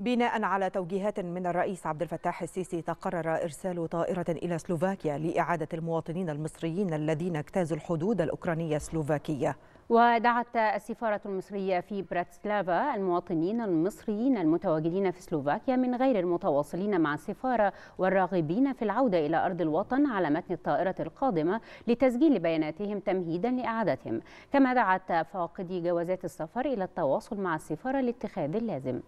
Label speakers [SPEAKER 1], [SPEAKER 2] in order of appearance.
[SPEAKER 1] بناء على توجيهات من الرئيس عبد الفتاح السيسي تقرر إرسال طائرة إلى سلوفاكيا لإعادة المواطنين المصريين الذين اجتازوا الحدود الأوكرانية السلوفاكية.
[SPEAKER 2] ودعت السفارة المصرية في براتسلافا المواطنين المصريين المتواجدين في سلوفاكيا من غير المتواصلين مع السفارة والراغبين في العودة إلى أرض الوطن على متن الطائرة القادمة لتسجيل بياناتهم تمهيدا لإعادتهم. كما دعت فاقدي جوازات السفر إلى التواصل مع السفارة لاتخاذ اللازم.